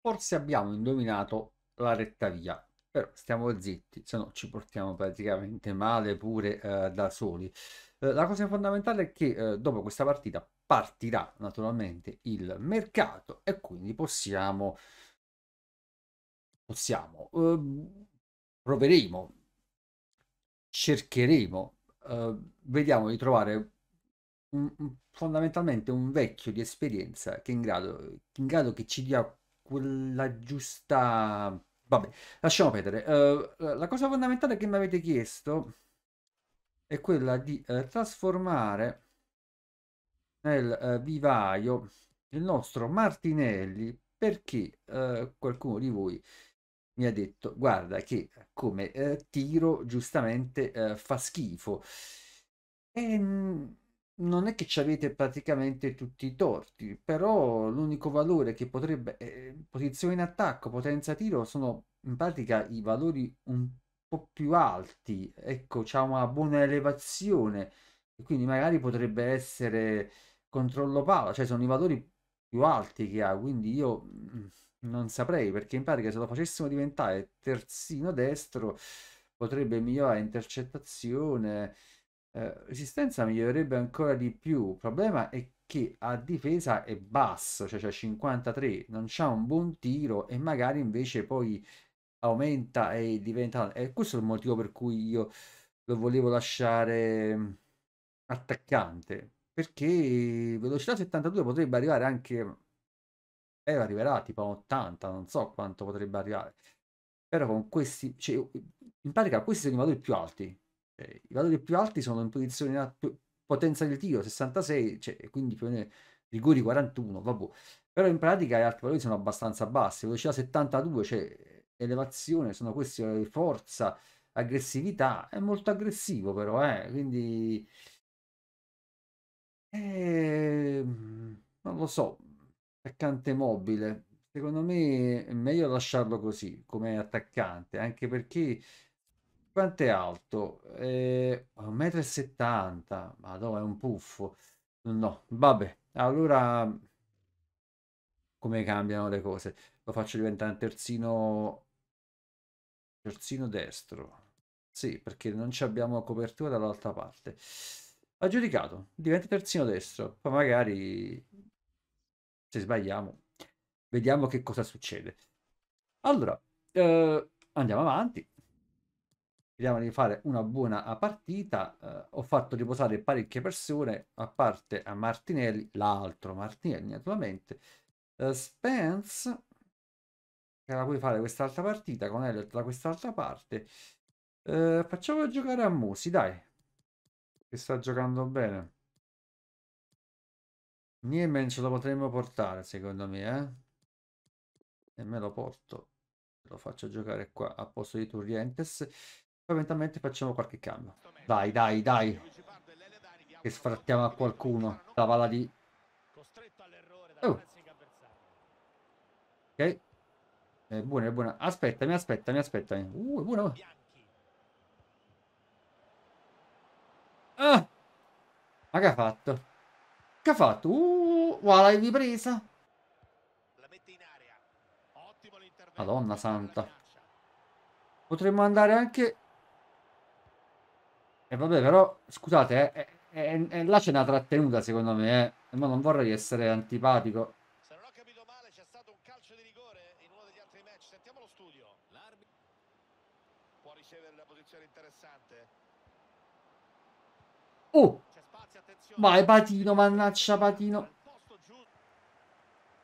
forse abbiamo indovinato la retta via. Però stiamo zitti, se no ci portiamo praticamente male pure eh, da soli. Eh, la cosa fondamentale è che eh, dopo questa partita partirà naturalmente il mercato e quindi possiamo, possiamo, ehm, proveremo, cercheremo, eh, vediamo di trovare un, fondamentalmente un vecchio di esperienza che in grado, in grado che ci dia quella giusta... Vabbè, lasciamo perdere. Uh, la cosa fondamentale che mi avete chiesto è quella di uh, trasformare nel uh, vivaio il nostro Martinelli perché qualcuno di voi mi ha detto guarda che come tiro giustamente fa schifo. E, non è che ci avete praticamente tutti i torti, però l'unico valore che potrebbe... Eh, posizione in attacco, potenza tiro, sono in pratica i valori un po' più alti. Ecco, c'ha una buona elevazione, e quindi magari potrebbe essere controllo palla, cioè sono i valori più alti che ha, quindi io mm, non saprei, perché in pratica se lo facessimo diventare terzino destro potrebbe migliorare intercettazione eh, resistenza migliorerebbe ancora di più. Il problema è che a difesa è basso, cioè c'è 53, non c'ha un buon tiro e magari invece poi aumenta e diventa... E questo è il motivo per cui io lo volevo lasciare mm, attaccante, perché velocità 72 potrebbe arrivare anche... Eh, arriverà tipo a 80, non so quanto potrebbe arrivare. Però con questi... Cioè, in pratica questi sono i valori più alti eh, I valori più alti sono in posizione a potenza del tiro 66, cioè, quindi più o meno rigori 41, vabbè. Però in pratica gli altri valori sono abbastanza bassi, velocità 72, cioè elevazione, sono questi eh, forza, aggressività, è molto aggressivo però, eh, quindi... Eh, non lo so, attaccante mobile, secondo me è meglio lasciarlo così come attaccante, anche perché quanto è alto? Eh, 1,70 m. Madonna, è un puffo. No, vabbè. Allora, come cambiano le cose? Lo faccio diventare un terzino... Terzino destro. Sì, perché non abbiamo copertura dall'altra parte. Aggiudicato. Diventa terzino destro. Poi magari... Se sbagliamo. Vediamo che cosa succede. Allora, eh, andiamo avanti vediamo di fare una buona partita. Eh, ho fatto riposare parecchie persone, a parte a Martinelli, l'altro Martinelli naturalmente. Eh, Spence, che la puoi fare quest'altra partita, con Elliot da quest'altra parte. Eh, facciamo giocare a Musi, dai, che sta giocando bene. Niemen ce lo potremmo portare, secondo me, eh? E me lo porto. Lo faccio giocare qua a posto di Turrientes. Poi eventualmente facciamo qualche cambio. Dai, dai, dai. Che sfrattiamo a qualcuno. La palla di... Oh. Ok. È buona, è buona. Aspettami, aspettami, aspettami. Uh, è buona. Ah! Ma che ha fatto? Che ha fatto? Uh, wow, l'hai ripresa? Madonna santa. Potremmo andare anche e vabbè, però, scusate, eh, eh, eh, là c'è una trattenuta, secondo me, eh. Ma non vorrei essere antipatico. Se non ho capito male, c'è stato un calcio di rigore in uno degli altri match. Sentiamo lo studio. L'arbitro può ricevere una posizione interessante. Oh! Vai, Patino, mannaggia, Patino.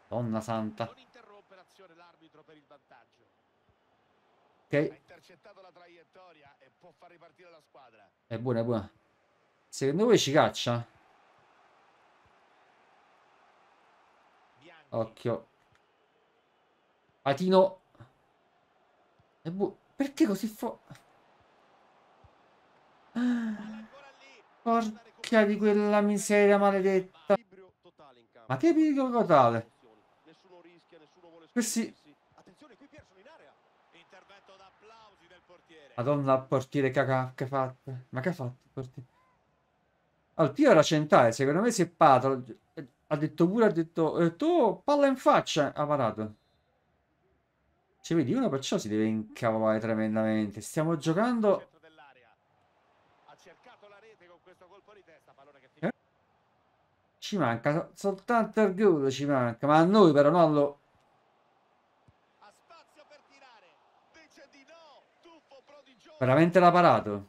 Donna santa. Ok intercettato la traiettoria e può far ripartire la squadra. È buona, è buona. Secondo voi ci caccia? Occhio. Patino. È bu Perché così fo... Porca di quella miseria maledetta. Ma che pericolo totale. Questi Madonna, il portiere che ha, che ha fatto. Ma che ha fatto il portiere? Al tiro era centrale, secondo me si è parato. Ha detto pure, ha detto, eh, tu palla in faccia, ha parato. Cioè, vedi, uno perciò si deve incavolare tremendamente. Stiamo giocando... Eh? Ci manca soltanto il gol, ci manca. Ma a noi però non lo... Veramente l'ha parato?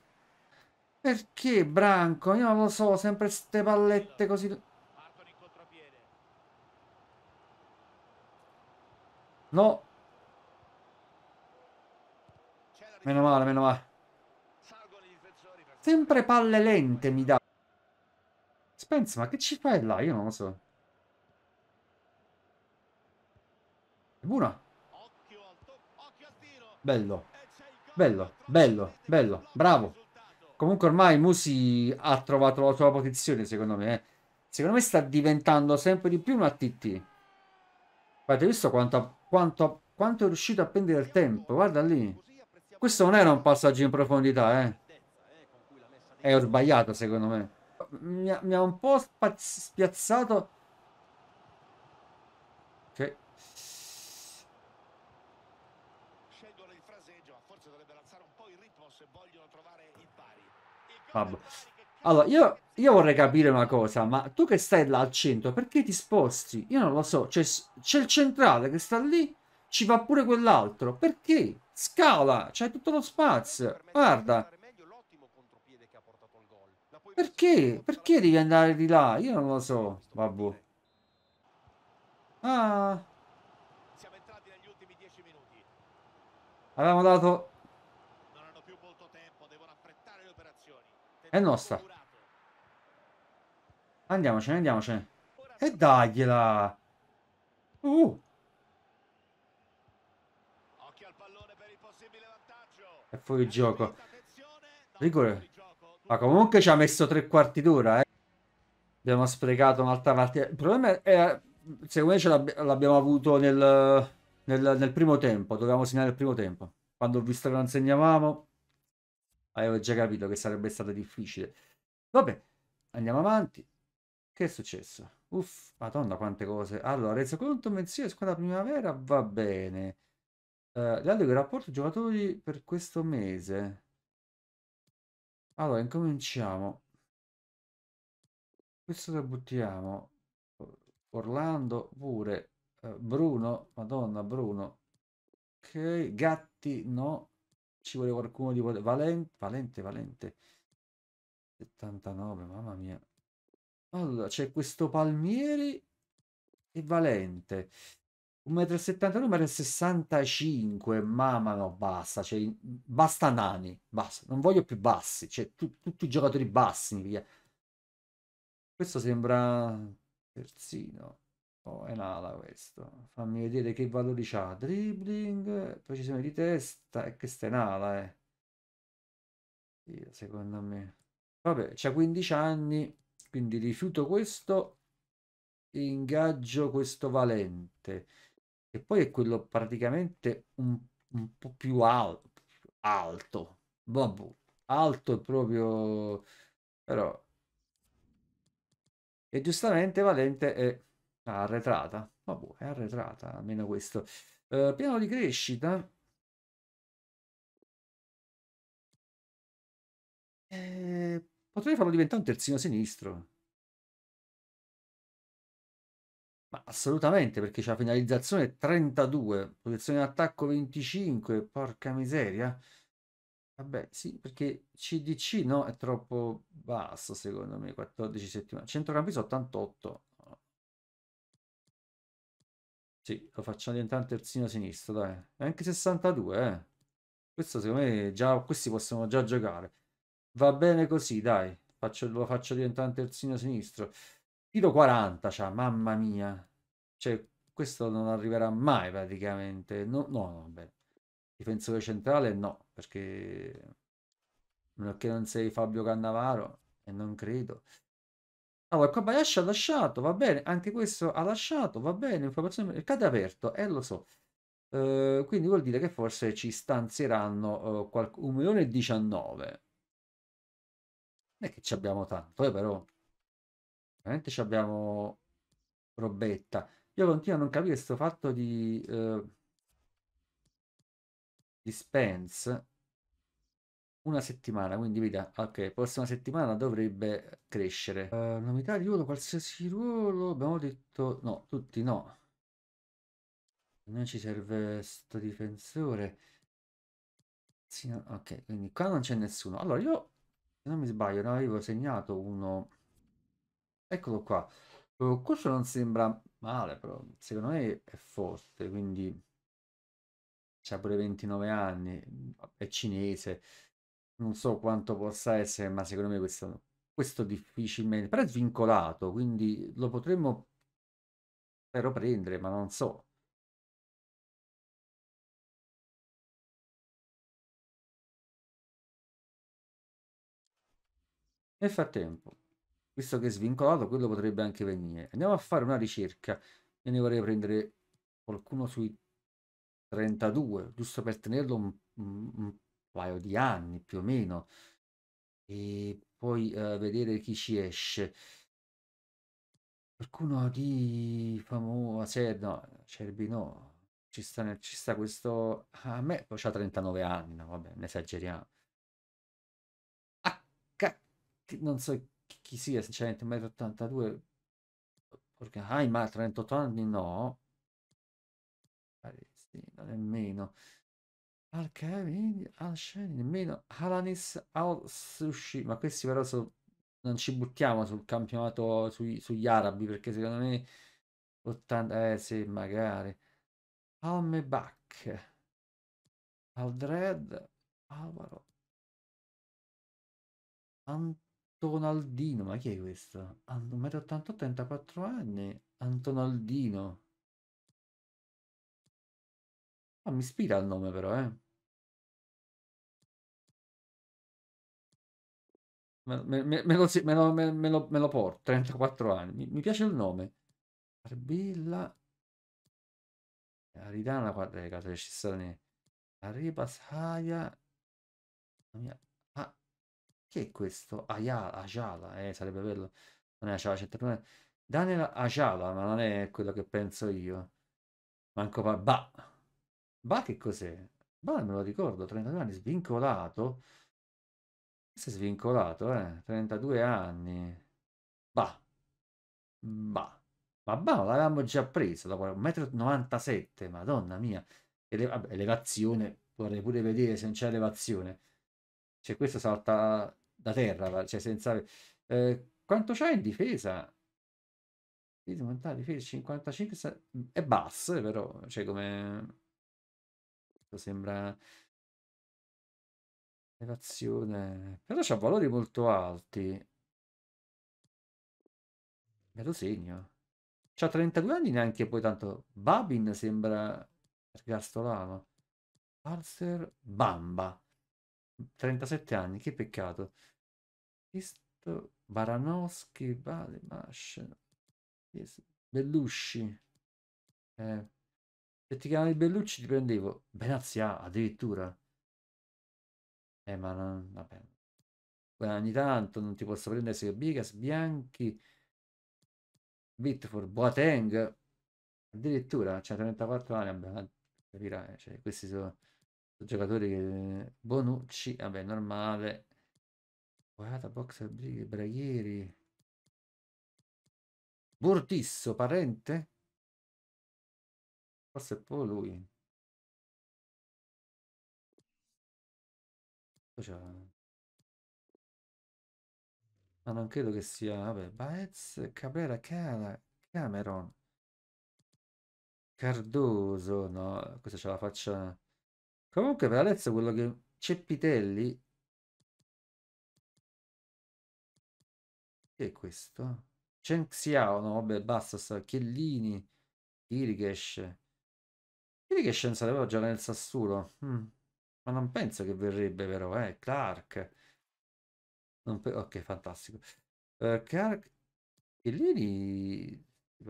Perché Branco? Io non lo so, sempre ste pallette così... No. Meno male, meno male. Sempre palle lente mi dà. Spence, ma che ci fai là? Io non lo so. È buona. Bello. Bello, bello, bello. Bravo. Comunque ormai Musi ha trovato la sua posizione, secondo me. Eh. Secondo me sta diventando sempre di più un ATT. Avete visto quanto, quanto, quanto è riuscito a prendere il tempo? Guarda lì. Questo non era un passaggio in profondità, eh. È sbagliato, secondo me. Mi ha, mi ha un po' spiazzato. Ok. Vabbè. Allora, io, io, vorrei capire una cosa, ma tu che stai là al centro, perché ti sposti? Io non lo so, c'è, c'è il centrale che sta lì, ci va pure quell'altro. Perché? Scala, c'è tutto lo spazio. Guarda. Perché? Perché devi andare di là? Io non lo so. Vabbè. Ah. Avevamo dato È nostra. Andiamocene, andiamocene. E dagliela. Uh. E fuori gioco. Rigore. Ma comunque ci ha messo tre quarti d'ora, eh. Abbiamo sprecato un'altra partita. Il problema è, secondo me ce l'abbiamo avuto nel, nel, nel, primo tempo. Dovevamo segnare il primo tempo. Quando ho visto che non segnavamo, avevo già capito che sarebbe stato difficile. Vabbè, andiamo avanti. Che è successo? Uff, madonna quante cose. Allora, resoconto mensile, squadra primavera, va bene. Uh, le alleghe rapporto giocatori per questo mese. Allora, incominciamo. Questo lo buttiamo. Orlando pure. Uh, Bruno, madonna, Bruno. Ok, gatti, no. Ci vuole qualcuno di Valente, Valente, Valente. 79, mamma mia. Allora, c'è questo Palmieri e Valente. 1,71 m, 1,65 m. Mamma no, basta. Cioè, basta nani. Basta. Non voglio più bassi. Cioè, tu, tutti i giocatori bassi. Via. Questo sembra terzino. Oh, è un'ala questo. Fammi vedere che valori c'ha. Dribbling, precisione di testa e che sta in ala, eh. Secondo me. Vabbè, c'ha 15 anni, quindi rifiuto questo ingaggio questo valente. E poi è quello praticamente un, un po' più alto. Alto. Vabbè, alto è proprio... Però... E giustamente Valente è arretrata? Vabbè, è arretrata, almeno questo. Uh, piano di crescita. Eh, potrei farlo diventare un terzino sinistro. Ma assolutamente, perché c'è la finalizzazione 32, posizione d'attacco 25, porca miseria. Vabbè, sì, perché CDC no, è troppo basso secondo me, 14 settimane. Centrocampista 88. Sì, lo facciamo diventare terzino sinistro, dai. Anche 62, eh. Questo secondo me già, questi possono già giocare. Va bene così, dai. Faccio, lo faccio diventare terzino sinistro. Tiro 40, cioè, mamma mia. Cioè, questo non arriverà mai praticamente. No, no, no, vabbè. Difensore centrale no, perché... Perché non sei Fabio Cannavaro, e non credo. Allora, Kobayashi ha lasciato, va bene, anche questo ha lasciato, va bene, informazione, è aperto, eh lo so. Uh, quindi vuol dire che forse ci stanzieranno uh, qual- 1 milione e 19. Non è che ci abbiamo tanto, eh, però. Veramente ci abbiamo robetta. Io continuo a non capire questo fatto di... Uh, dispense una settimana, quindi veda, ok, prossima settimana dovrebbe crescere. Uh, novità di ruolo, qualsiasi ruolo, abbiamo detto no, tutti no. A noi ci serve sto difensore. Sì, no, ok, quindi qua non c'è nessuno. Allora io, se non mi sbaglio, ne avevo segnato uno. Eccolo qua. Uh, questo non sembra male, però secondo me è forte, quindi c'ha pure 29 anni, è cinese non so quanto possa essere, ma secondo me questo, questo difficilmente, però è svincolato, quindi lo potremmo però prendere, ma non so. Nel frattempo, visto che è svincolato, quello potrebbe anche venire. Andiamo a fare una ricerca. Io ne vorrei prendere qualcuno sui 32, giusto per tenerlo un, un paio di anni più o meno e poi uh, vedere chi ci esce. Qualcuno di famoso, no, Cerbi no, ci sta, ci sta questo, a me poi c'ha 39 anni, no, vabbè, ne esageriamo. H, non so chi, sia, sinceramente, 1,82 m, perché, ah, ma 38 anni no, non nemmeno. Al-Kevin, Al-Shani, nemmeno Alanis Al-Sushi, ma questi però so, non ci buttiamo sul campionato sui, sugli arabi perché secondo me 80, eh sì, magari. Almebach, Aldred, Alvaro, Antonaldino, ma chi è questo? 1,88 m, 34 anni, Antonaldino. Ah, mi ispira il nome però, eh. Me, me, me, lo, me, lo, me, lo, me lo porto, 34 anni. Mi, piace il nome. Arbilla. Aridana quadrega, se ci sta Arribas Haya. Ah, che è questo? Ayala, Ajala, eh, sarebbe bello. Non è Ajala, c'è Daniel Ajala, ma non è quello che penso io. Manco pa... Bah. Bah che cos'è? Bah me lo ricordo, 32 anni, svincolato. Si è svincolato, eh? 32 anni. Bah. Bah. Ma bah, l'avevamo già preso dopo 1,97 m, madonna mia. Ele vabbè, elevazione, vorrei pure vedere se non c'è elevazione. Cioè, questo salta da terra, cioè senza... Eh, quanto c'è in difesa? Difesa 55 è basso, però, cioè come... Sembra Elevazione. Però c'ha valori molto alti. Me lo segno. C'ha 32 anni neanche poi tanto. Babin sembra ergastolano. Arthur Bamba. 37 anni, che peccato. Visto Baranowski, Vale. Bellusci. Eh. Se ti chiamavi Bellucci ti prendevo. Benazia, addirittura. Eh, ma non, vabbè. Ogni tanto non ti posso prendere se Bigas, Bianchi, Bitford, Boateng, addirittura, c'ha 34 anni, vabbè, capirai, cioè, questi sono, sono giocatori che... Bonucci, vabbè, normale. Guarda, boxer, Braghieri. Burtisso, parente? Forse è poi lui. Ma non credo che sia... Vabbè, Baez, Cabrera, Cala, Cameron. Cardoso, no, questa ce la faccia... Comunque per Alezzo quello che... Ceppitelli... Che è questo? Chen Xiao, no, vabbè, basta, sta... Chiellini, Irigesh. Irigesh non sarebbe già nel Sassuolo. Mm. Ma non penso che verrebbe però, eh, Clark. ok, fantastico. Uh, Clark, Chiellini,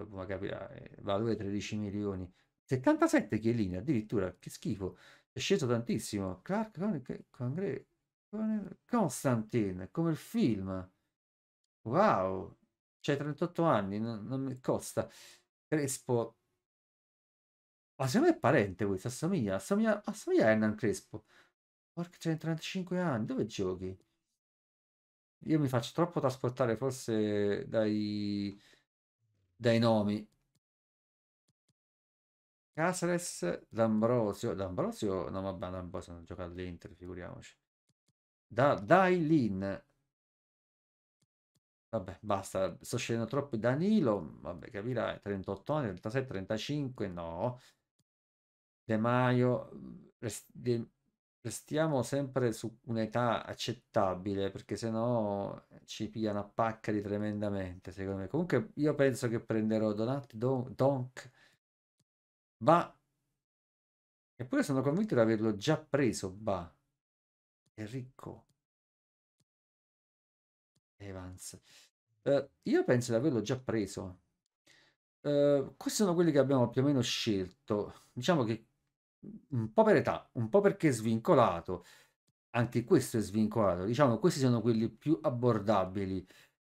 ma capire, valore 13 milioni. 77 Chiellini, addirittura, che schifo. È sceso tantissimo. Clark con, con, con Constantine, come il film. Wow, c'è 38 anni, non, non mi costa. Crespo Ma secondo me è parente questo, assomiglia, assomiglia, assomiglia a Hernan Crespo. Porca, c'è 35 anni, dove giochi? Io mi faccio troppo trasportare forse dai, dai nomi. Casares, D'Ambrosio, D'Ambrosio, no vabbè, D'Ambrosio non gioca all'Inter, figuriamoci. Da, dai Lin, vabbè, basta, sto scegliendo troppo Danilo, vabbè, capirai, 38 anni, 36, 35, no. De Maio, restiamo sempre su un'età accettabile, perché sennò ci pigliano a paccari tremendamente, secondo me. Comunque io penso che prenderò Donati, Don, Donk, va, eppure sono convinto di averlo già preso, va. È ricco. Evans. Eh, io penso di averlo già preso. Eh, questi sono quelli che abbiamo più o meno scelto. Diciamo che un po' per età, un po' perché è svincolato. Anche questo è svincolato. Diciamo, questi sono quelli più abbordabili.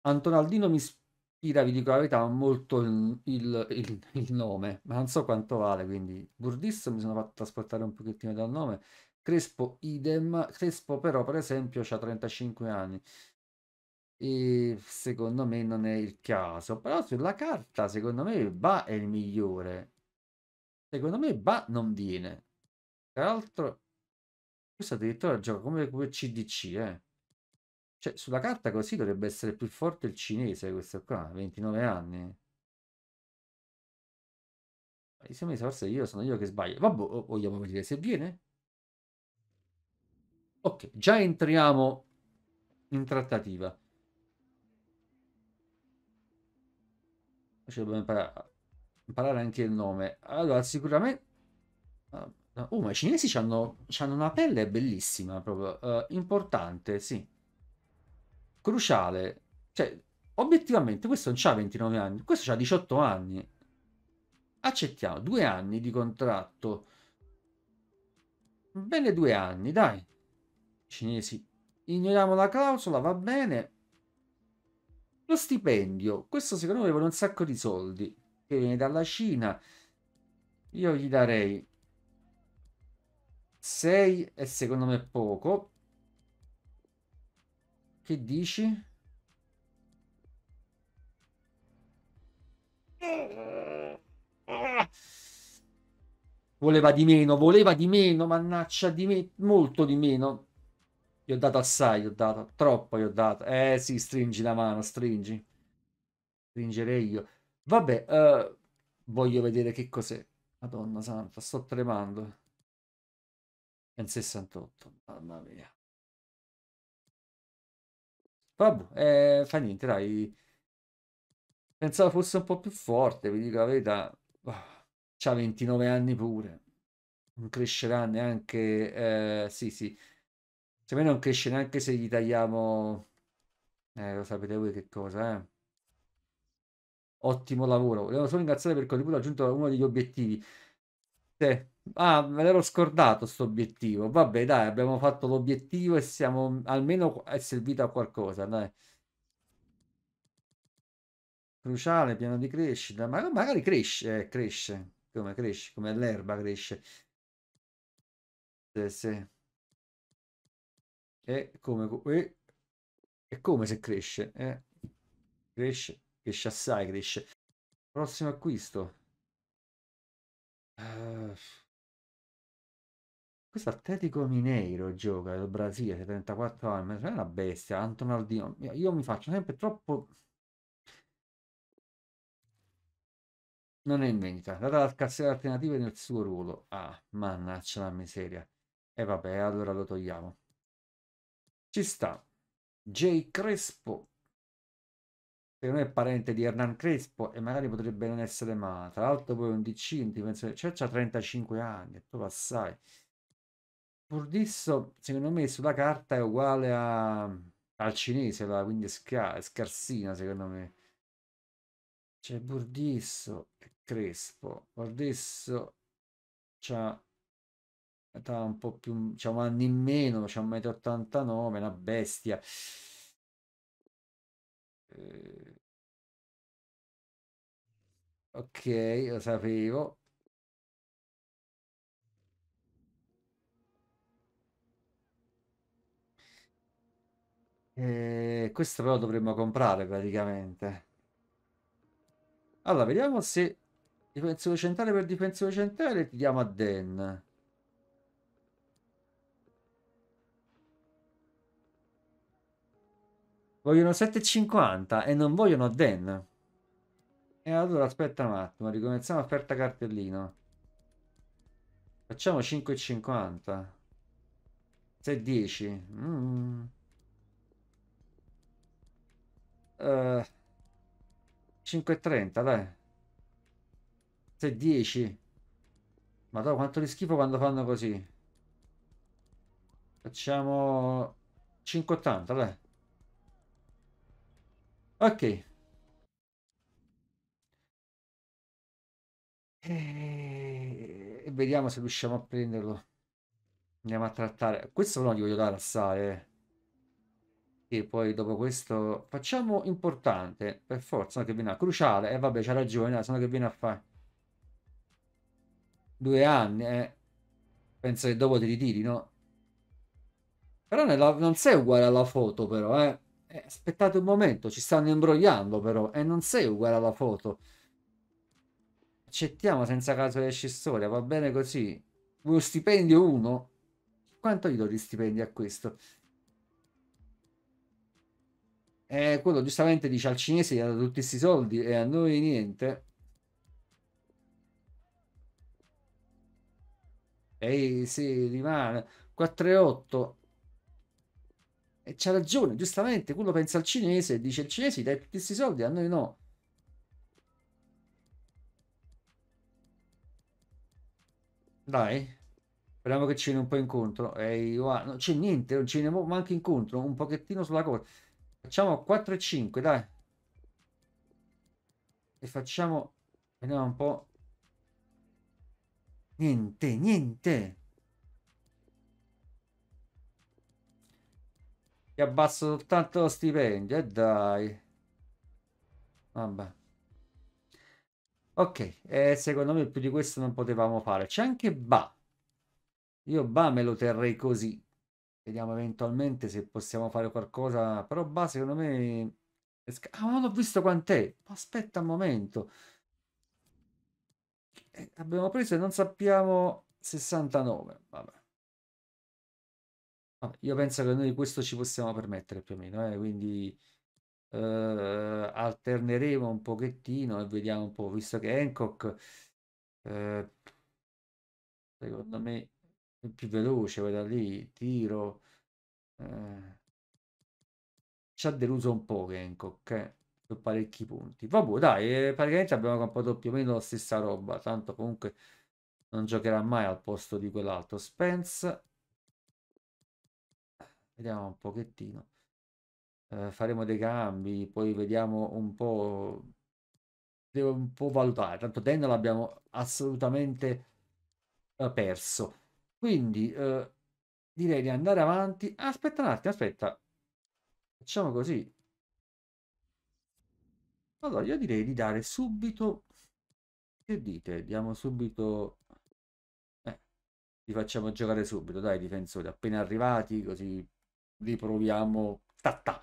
Antonaldino mi ispira, vi dico la verità, molto il, il, il, il nome, ma non so quanto vale, quindi Burdisso mi sono fatto trasportare un pochettino dal nome. Crespo idem, Crespo però per esempio ha 35 anni e secondo me non è il caso, però sulla carta secondo me Ba è il migliore. Secondo me Ba non viene. Tra l'altro questo addirittura gioca come, come CDC, eh. Cioè, sulla carta così dovrebbe essere più forte il cinese questo qua, 29 anni. Secondo me forse io sono io che sbaglio. Vabbè, vogliamo vedere se viene? Ok, già entriamo in trattativa. Cioè, dobbiamo imparare, imparare anche il nome. Allora, sicuramente... Oh, ma i cinesi hanno una pelle bellissima, proprio. Uh, importante, sì. Cruciale. Cioè, obiettivamente, questo non ha 29 anni, questo ha 18 anni. Accettiamo, due anni di contratto. Bene due anni, dai. Cinesi. Ignoriamo la clausola, va bene. Lo stipendio, questo secondo me vuole un sacco di soldi, che viene dalla Cina. Io gli darei 6 e secondo me poco. Che dici? Voleva di meno, voleva di meno, mannaccia di me, molto di meno. Gli ho dato assai, gli ho dato, troppo gli ho dato. Eh sì, stringi la mano, stringi. Stringerei io. Vabbè, uh, voglio vedere che cos'è. Madonna santa, sto tremando. È 68, mamma mia. Vabbè, eh, fa niente, dai. Pensavo fosse un po' più forte, vi dico la verità. C'ha 29 anni pure. Non crescerà neanche... Eh, sì, sì. Secondo me non cresce neanche se gli tagliamo... Eh, lo sapete voi che cosa, eh? Ottimo lavoro. Volevo solo ringraziare per il contributo aggiunto a uno degli obiettivi. Sì. Ah, me l'ero scordato questo obiettivo. Vabbè, dai, abbiamo fatto l'obiettivo e siamo almeno è servito a qualcosa, dai. Cruciale, piano di crescita, ma magari cresce, eh, cresce, come cresce, come l'erba cresce. Sì, sì. E come, e, è come se cresce, eh? Cresce, cresce assai, cresce. Prossimo acquisto. Uh, questo Atletico Mineiro gioca del Brasile, 34 anni, è una bestia, Antonaldino. Io mi faccio sempre troppo... Non è in vendita, data la scarsità alternative nel suo ruolo. Ah, mannaggia la miseria. E vabbè, allora lo togliamo. Ci sta. J. Crespo. Secondo me è parente di Hernan Crespo e magari potrebbe non essere male. Tra l'altro poi un DC in dimensione... Cioè c'ha 35 anni, è proprio assai. Burdisso, secondo me, sulla carta è uguale a... al cinese, quindi è, sca... è scarsina, secondo me. C'è Burdisso e Crespo. Burdisso c'ha un po' più, c'ha un anno in meno, c'ha 1,89 m, una bestia. Eh. Ok, lo sapevo. E questo però dovremmo comprare praticamente. Allora, vediamo se difensore centrale per difensore centrale ti diamo a Den. Vogliono 7,50 e non vogliono Den. E allora aspetta un attimo, ricominciamo offerta cartellino. Facciamo 5,50. 6,10. Mm. Uh, 5,30, dai. 6,10. Madonna, quanto di schifo quando fanno così. Facciamo 5,80, dai. Ok. E... e vediamo se riusciamo a prenderlo. Andiamo a trattare. Questo non gli voglio dare assai. Eh. E poi dopo questo facciamo importante. Per forza, no, che viene a cruciale. E eh, vabbè, c'ha ragione, eh, sono che viene a fare. Due anni, eh. Penso che dopo ti ritiri, no? Però nella... non sei uguale alla foto, però, eh. Eh. Aspettate un momento, ci stanno imbrogliando, però. E non sei uguale alla foto. Accettiamo senza caso di storia, va bene così. Uno stipendio 1? Quanto gli do di stipendio a questo? E quello giustamente dice al cinese gli ha dato tutti questi soldi e a noi niente. Ehi, sì, rimane 4,8. E c'ha ragione, giustamente, quello pensa al cinese e dice il cinese dai tutti questi soldi, a noi no. Dai, speriamo che ci viene un po' incontro. Ehi, non c'è niente, non ci viene manco incontro, un pochettino sulla cosa. Facciamo 4 e 5, dai. E facciamo, vediamo un po'. Niente, niente. Ti abbasso soltanto lo stipendio, e dai. Vabbè. Ok, eh, secondo me più di questo non potevamo fare. C'è anche Ba. Io Ba me lo terrei così. Vediamo eventualmente se possiamo fare qualcosa. Però Ba secondo me... Ah, non ho visto quant'è. Aspetta un momento. Eh, abbiamo preso e non sappiamo 69. Vabbè. Io penso che noi questo ci possiamo permettere più o meno, eh, quindi eh, alterneremo un pochettino e vediamo un po', visto che Hancock eh, secondo me è più veloce, vai da lì, tiro. Eh, ci ha deluso un po' Hancock, eh, su parecchi punti. Vabbè, dai, eh, praticamente abbiamo comprato più o meno la stessa roba, tanto comunque non giocherà mai al posto di quell'altro. Spence. Vediamo un pochettino eh, faremo dei cambi, poi vediamo un po', devo un po' valutare, tanto Den l'abbiamo assolutamente eh, perso. Quindi eh, direi di andare avanti. aspetta un attimo, aspetta. Facciamo così. Allora, io direi di dare subito... Che dite? Diamo subito... Eh, li facciamo giocare subito, dai, difensori. Appena arrivati, così riproviamo... Ta, ta.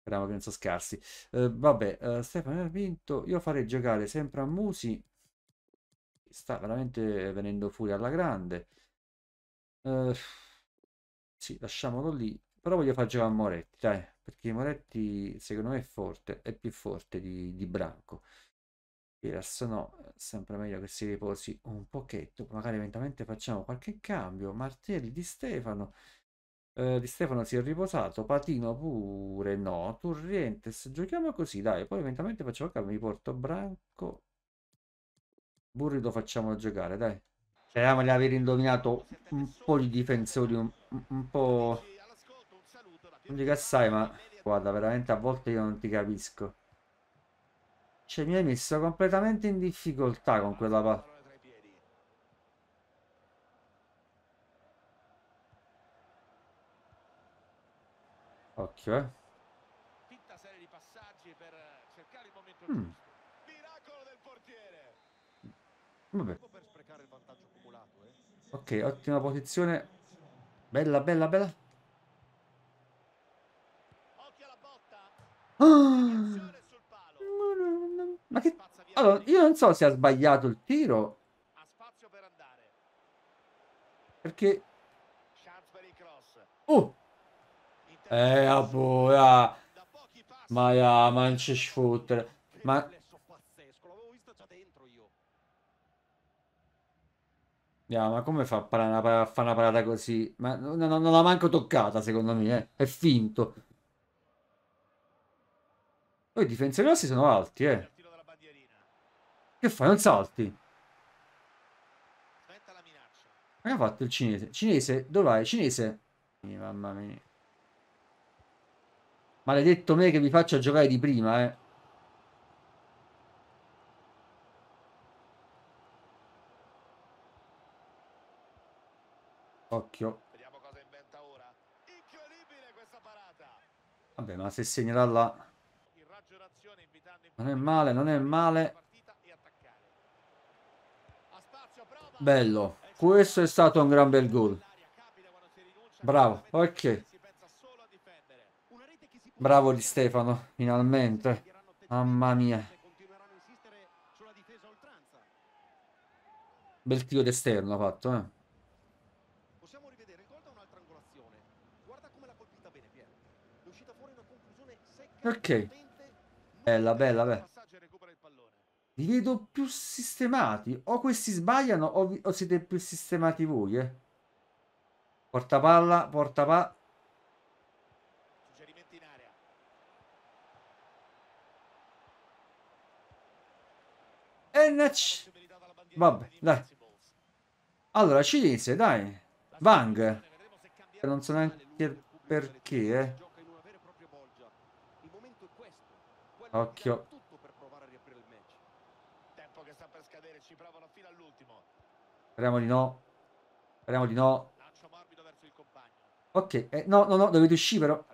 Speriamo che non sono scarsi. Uh, vabbè, uh, Stefano ha vinto. Io farei giocare sempre a Musi. Sta veramente venendo fuori alla grande. Uh, sì, lasciamolo lì. Però voglio far giocare a Moretti, dai. Perché Moretti secondo me è forte. È più forte di, di Branco. se no, è sempre meglio che si riposi un pochetto. Magari eventualmente facciamo qualche cambio. Martelli di Stefano. Eh, di Stefano si è riposato, Patino pure, no, Turrientes, giochiamo così, dai, poi eventualmente facciamo cambio, mi porto Branco, Burri lo facciamo giocare, dai. Speriamo di aver indovinato un po' di difensori, un, un po'... Non dico assai, ma guarda, veramente a volte io non ti capisco. Cioè, mi hai messo completamente in difficoltà con quella parte. Occhio, eh. Fitta serie di passaggi per cercare il momento mm. giusto. Miracolo del portiere. Vabbè. Eh. Ok, ottima posizione. Bella, bella, bella. Ah! Ma che... Allora, io non so se ha sbagliato il tiro. Perché... Oh! Eh, abbo, ah. Ma ja, man ci sfottere. Ma... Yeah, ma come fa a fare una, parata così? Ma non, non, non l'ha manco toccata, secondo me, eh. È finto. Poi i difensori nostri sono alti, eh. Che fai? Non salti. Ma che ha fatto il cinese? Cinese, vai? Cinese? Mamma mia. Maledetto me che vi faccio giocare di prima, eh. Occhio. Vabbè, ma se segnerà là... Non è male, non è male. Bello. Questo è stato un gran bel gol. Bravo, ok. Bravo di Stefano, finalmente. Mamma mia. Bel tiro d'esterno ha fatto, eh. Ok. Bella, bella, bella. Li vedo più sistemati. O questi sbagliano o, o siete più sistemati voi, eh. Porta palla, porta palla. Ennec. Vabbè, dai. Allora, cinese, dai. Vang. Non so neanche perché, eh. Occhio. Speriamo di no. Speriamo di no. Ok, eh, no, no, no, dovete uscire però.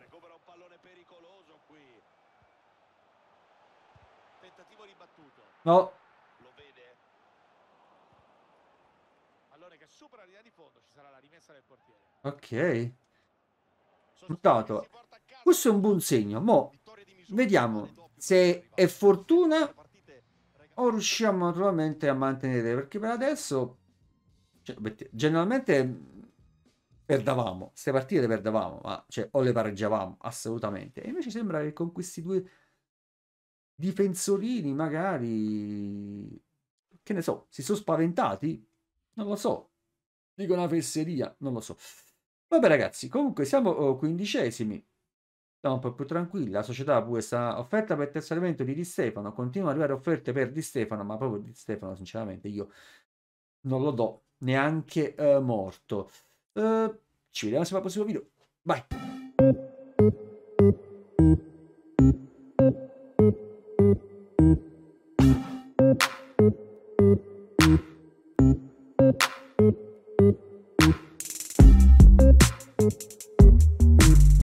No. Ok. Sfruttato. Questo è un buon segno. Mo vediamo se è fortuna o riusciamo naturalmente a mantenere. Perché per adesso cioè, generalmente perdavamo. Queste partite perdavamo. Ma, cioè, o le pareggiavamo assolutamente. E invece sembra che con questi due difensorini magari che ne so, si sono spaventati? Non lo so. Dico una fesseria, non lo so. Vabbè ragazzi, comunque siamo oh, quindicesimi. Siamo un po' più tranquilli. La società pure sta offerta per terzo elemento di Di Stefano. Continua ad arrivare offerte per Di Stefano, ma proprio Di Stefano, sinceramente, io non lo do neanche uh, morto. Uh, ci vediamo al prossimo video. Bye!